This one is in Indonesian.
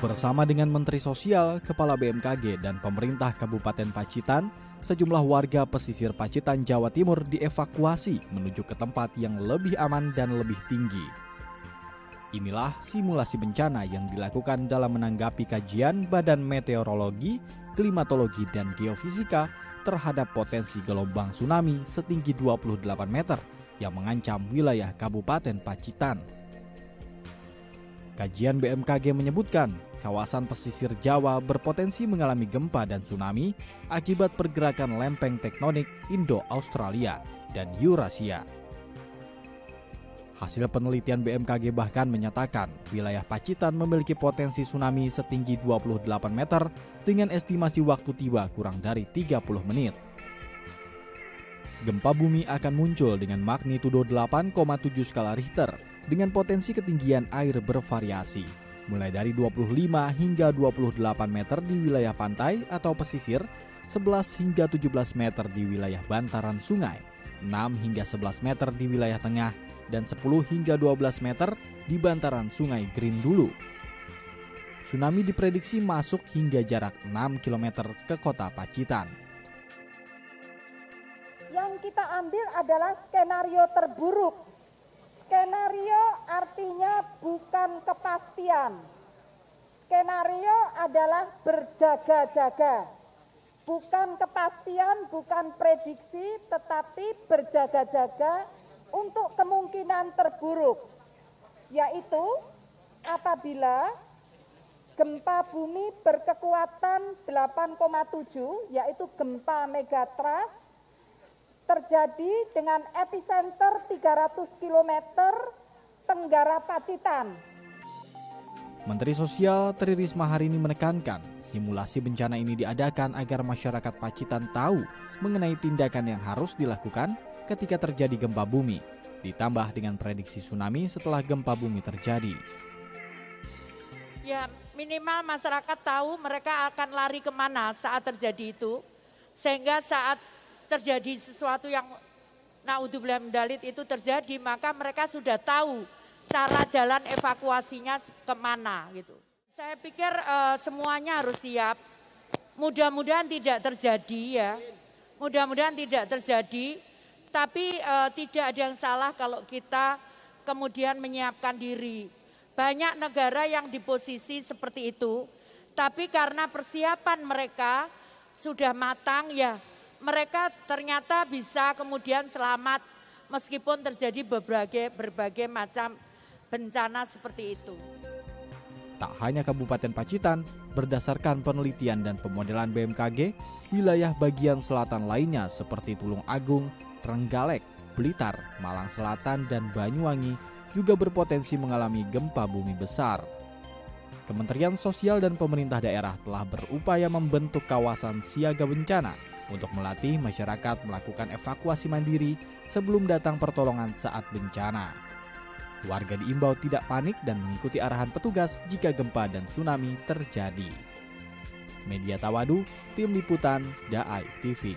Bersama dengan Menteri Sosial, Kepala BMKG, dan pemerintah Kabupaten Pacitan, sejumlah warga pesisir Pacitan, Jawa Timur dievakuasi menuju ke tempat yang lebih aman dan lebih tinggi. Inilah simulasi bencana yang dilakukan dalam menanggapi kajian Badan Meteorologi, Klimatologi, dan Geofisika terhadap potensi gelombang tsunami setinggi 28 meter yang mengancam wilayah Kabupaten Pacitan. Kajian BMKG menyebutkan kawasan pesisir Jawa berpotensi mengalami gempa dan tsunami akibat pergerakan lempeng tektonik Indo-Australia dan Eurasia. Hasil penelitian BMKG bahkan menyatakan wilayah Pacitan memiliki potensi tsunami setinggi 28 meter dengan estimasi waktu tiba kurang dari 30 menit. Gempa bumi akan muncul dengan magnitudo 8,7 skala Richter dengan potensi ketinggian air bervariasi, mulai dari 25 hingga 28 meter di wilayah pantai atau pesisir, 11 hingga 17 meter di wilayah bantaran sungai, 6 hingga 11 meter di wilayah tengah, dan 10 hingga 12 meter di bantaran sungai Grindulu. Tsunami diprediksi masuk hingga jarak 6 km ke kota Pacitan kita ambil adalah skenario terburuk. Skenario bukan kepastian. Skenario adalah berjaga-jaga. Bukan kepastian, bukan prediksi, tetapi berjaga-jaga untuk kemungkinan terburuk. Yaitu apabila gempa bumi berkekuatan 8,7 yaitu gempa megatrust terjadi dengan epicenter 300 km Tenggara Pacitan. Menteri Sosial Tri Risma hari ini menekankan simulasi bencana ini diadakan agar masyarakat Pacitan tahu mengenai tindakan yang harus dilakukan ketika terjadi gempa bumi, ditambah dengan prediksi tsunami setelah gempa bumi terjadi. Ya minimal masyarakat tahu mereka akan lari ke mana saat terjadi itu, sehingga saat terjadi sesuatu yang naudzubillah mendalit itu terjadi, maka mereka sudah tahu cara jalan evakuasinya ke mana gitu. Saya pikir uh, semuanya harus siap. Mudah-mudahan tidak terjadi ya. Mudah-mudahan tidak terjadi. Tapi uh, tidak ada yang salah kalau kita kemudian menyiapkan diri. Banyak negara yang di posisi seperti itu. Tapi karena persiapan mereka sudah matang ya mereka ternyata bisa kemudian selamat meskipun terjadi berbagai berbagai macam bencana seperti itu. Tak hanya Kabupaten Pacitan, berdasarkan penelitian dan pemodelan BMKG, wilayah bagian selatan lainnya seperti Tulung Agung, Trenggalek, Blitar, Malang Selatan, dan Banyuwangi juga berpotensi mengalami gempa bumi besar. Kementerian Sosial dan pemerintah daerah telah berupaya membentuk kawasan siaga bencana untuk melatih masyarakat melakukan evakuasi mandiri sebelum datang pertolongan saat bencana. Warga diimbau tidak panik dan mengikuti arahan petugas jika gempa dan tsunami terjadi. Media Tawadu, Tim Liputan, Daai TV.